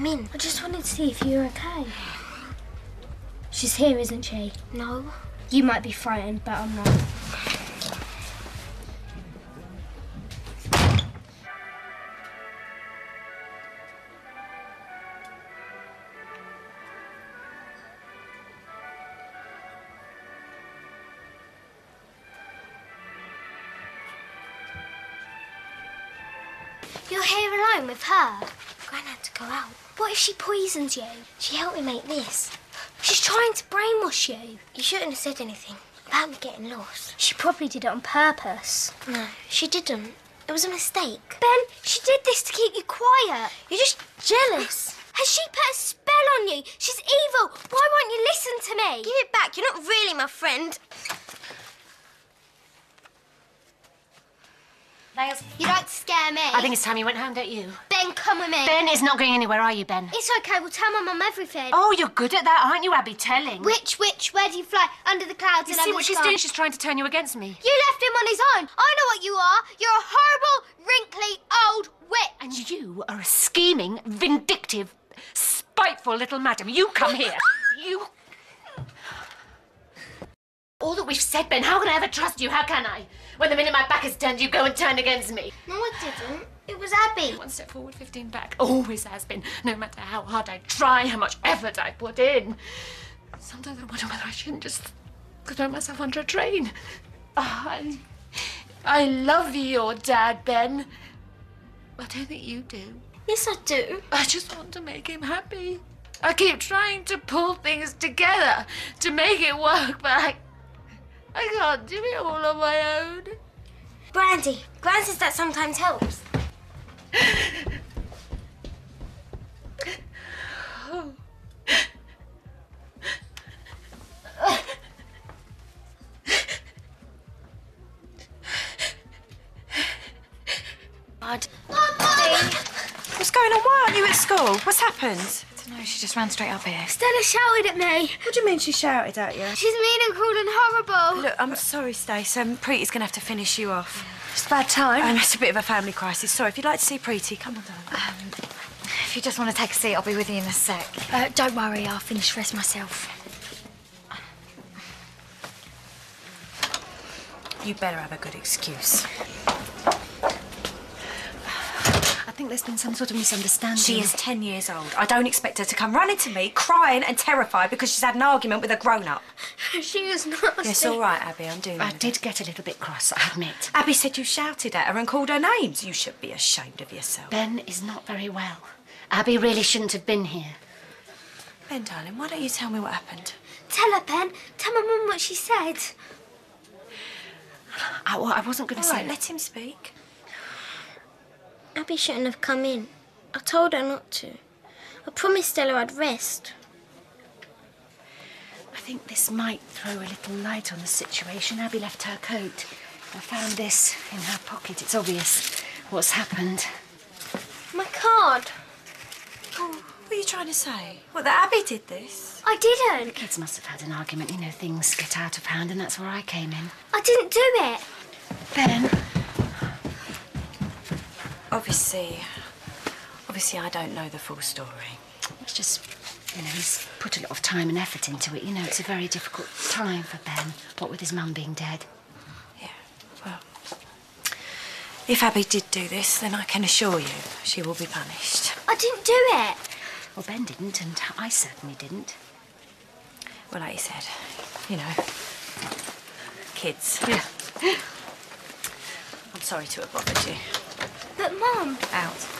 away. You can't come in. I just wanted to see if you were okay. She's here, isn't she? No. You might be frightened, but I'm not. You're here alone with her. Gran had to go out. What if she poisons you? She helped me make this. She's trying to brainwash you. You shouldn't have said anything about me getting lost. She probably did it on purpose. No, she didn't. It was a mistake. Ben, she did this to keep you quiet. You're just jealous. Has she put a spell on you? She's evil. Why won't you listen to me? Give it back. You're not really my friend. Niles, You like to scare me. I think it's time you went home, don't you? Ben, come with me. Ben is not going anywhere, are you, Ben? It's okay. We'll tell my mum everything. Oh, you're good at that, aren't you, Abi? Telling. Which, which, where do you fly? Under the clouds you and see what she's sky. doing? She's trying to turn you against me. You left him on his own. I know what you are. You're a horrible, wrinkly, old witch. And you are a scheming, vindictive, spiteful little madam. You come here. you. All that we've said, Ben, how can I ever trust you? How can I? When the minute my back is turned, you go and turn against me. No, I didn't. It was Abi. One step forward, 15 back. Always has been. No matter how hard I try, how much effort I put in. Sometimes I wonder whether I shouldn't just throw myself under a train. Ah, I, I love your dad, Ben. I don't think you do. Yes, I do. I just want to make him happy. I keep trying to pull things together to make it work, but I, I can't do it all on my own. Brandy, Gran says that sometimes helps. God. What's going on? Why aren't you at school? What's happened? No, she just ran straight up here. Stella shouted at me. What do you mean she shouted at you? She's mean and cruel and horrible. Look, I'm sorry, Stace. Um, Preeti's going to have to finish you off. It's a bad time. Um, it's a bit of a family crisis. Sorry, if you'd like to see Preeti, come on down. If you just want to take a seat, I'll be with you in a sec. Uh, don't worry, I'll finish the rest myself. You better have a good excuse. I think there's been some sort of misunderstanding. She is 10 years old. I don't expect her to come running to me, crying and terrified because she's had an argument with a grown-up. she is nasty. It's all right, Abi, I'm doing I it. did get a little bit cross, I admit. Abi said you shouted at her and called her names. You should be ashamed of yourself. Ben is not very well. Abi really shouldn't have been here. Ben, darling, why don't you tell me what happened? Tell her, Ben. Tell my mum what she said. I, well, I wasn't going to say right, let him speak. Abi shouldn't have come in. I told her not to. I promised Stella I'd rest. I think this might throw a little light on the situation. Abi left her coat. I found this in her pocket. It's obvious what's happened. My card. Oh, what are you trying to say? What, that Abi did this? I didn't. The Kids must have had an argument. You know, things get out of hand, and that's where I came in. I didn't do it. Ben, Obviously, obviously I don't know the full story. it's just, you know, he's put a lot of time and effort into it. You know, it's a very difficult time for Ben, what with his mum being dead. Yeah, well, if Abi did do this, then I can assure you she will be punished. I didn't do it. Well, Ben didn't, and I certainly didn't. Well, like you said, you know, kids. Yeah. I'm sorry to have bothered you. But, Mum, Out.